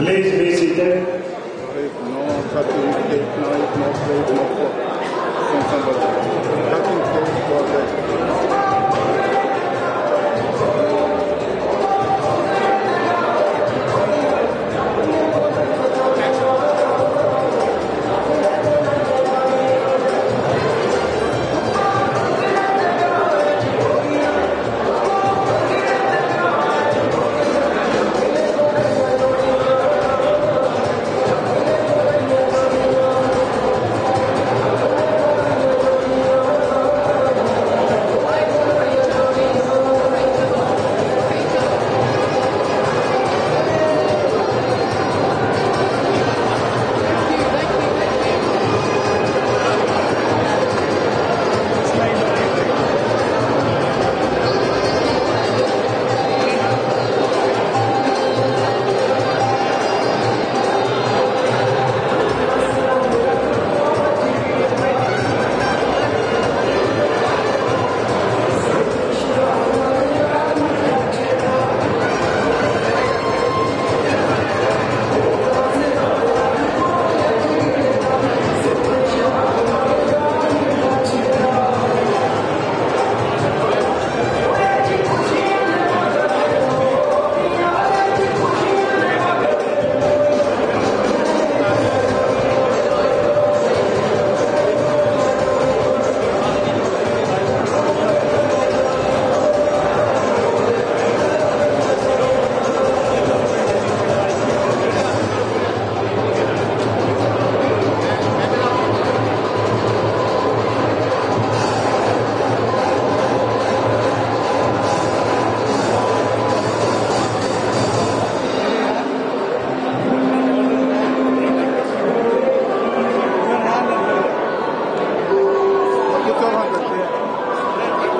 Please be seated. No no, no, no, no no, no no, no, no, no,